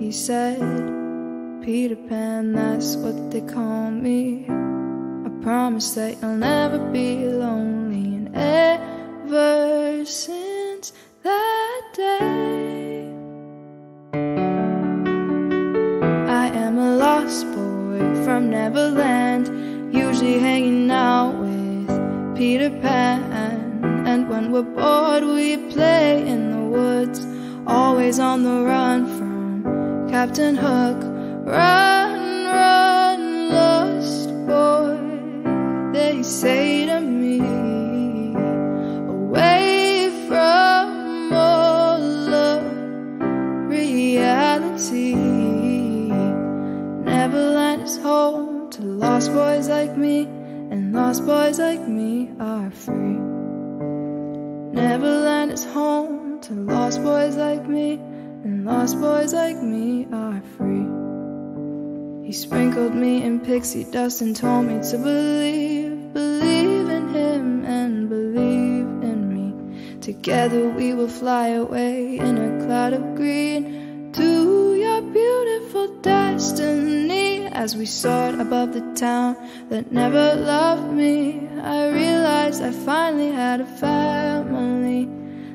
He said, Peter Pan, that's what they call me. I promise that you'll never be lonely. And ever since that day, I am a lost boy from Neverland, usually hanging out with Peter Pan. And when we're bored, we play in the woods, always on the run from Captain Hook. Run, run, lost boy, they say to me. Away from all of reality. Neverland is home to lost boys like me, and lost boys like me are free. Neverland is home to lost boys like me, and lost boys like me are free. He sprinkled me in pixie dust and told me to believe, believe in him and believe in me. Together we will fly away in a cloud of green to your beautiful destiny. As we soared above the town that never loved me, I realized I finally had a family.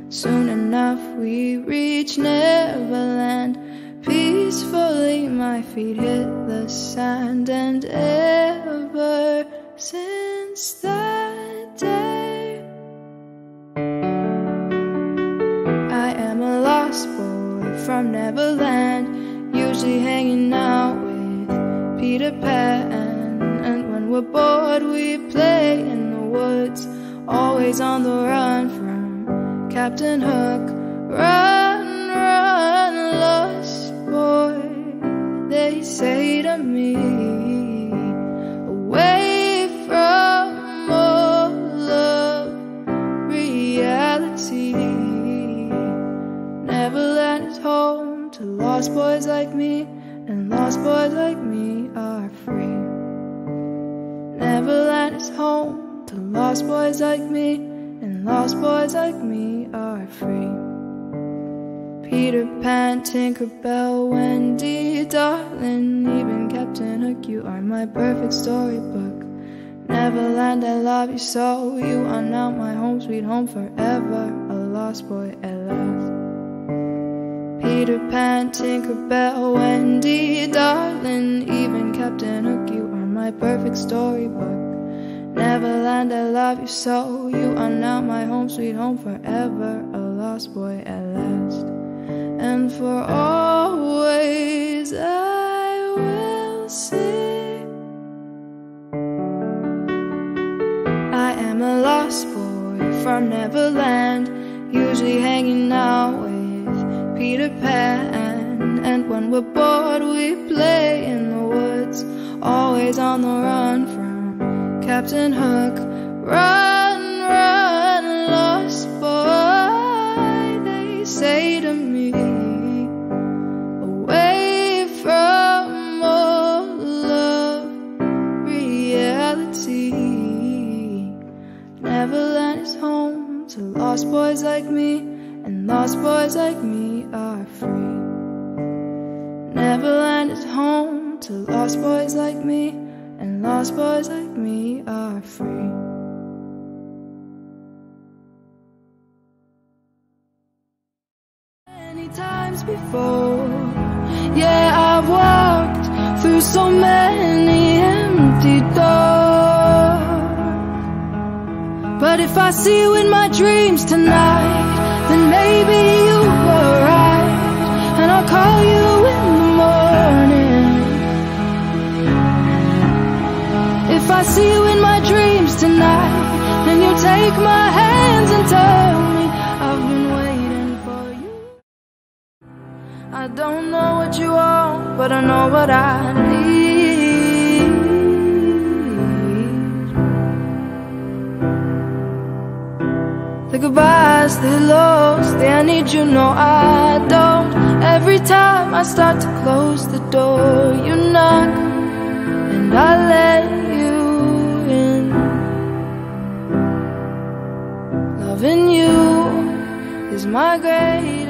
Soon enough we reach Neverland. Peacefully my feet hit the sand and ever since that day I am a lost boy from Neverland Usually hanging out with Peter Pan And when we're bored we play in the woods Always on the run from Captain Hook Run, run, lost boy, they say to me. Away from all of reality. Neverland is home to lost boys like me, and lost boys like me are free. Neverland is home to lost boys like me, and lost boys like me are free. Peter Pan, Tinker Bell, Wendy, Darling, even Captain Hook, you are my perfect storybook. Neverland, I love you so. You are now my home, sweet home forever. A lost boy at last. Peter Pan, Tinker Bell, Wendy, Darling, even Captain Hook, you are my perfect storybook. Neverland, I love you so. You are now my home, sweet home forever. A lost boy at last and for always I will sing. I am a lost boy from Neverland, usually hanging out with Peter Pan. And when we're bored, we play in the woods, always on the run from Captain Hook. Run, run, lost boy, they say to me. Away from all of reality. Neverland is home to lost boys like me, and lost boys like me are free. Neverland is home to lost boys like me, and lost boys like me are free. Many times before, yeah, I've walked through so many empty doors. But if I see you in my dreams tonight, then maybe you were right, and I'll call you see you in my dreams tonight, then you take my hands and tell me I've been waiting for you. I I don't know what you want, but I know what I need. The goodbyes, the lows, the I need you, no I don't. Every time I start to close the door, you knock, and I let is my grave.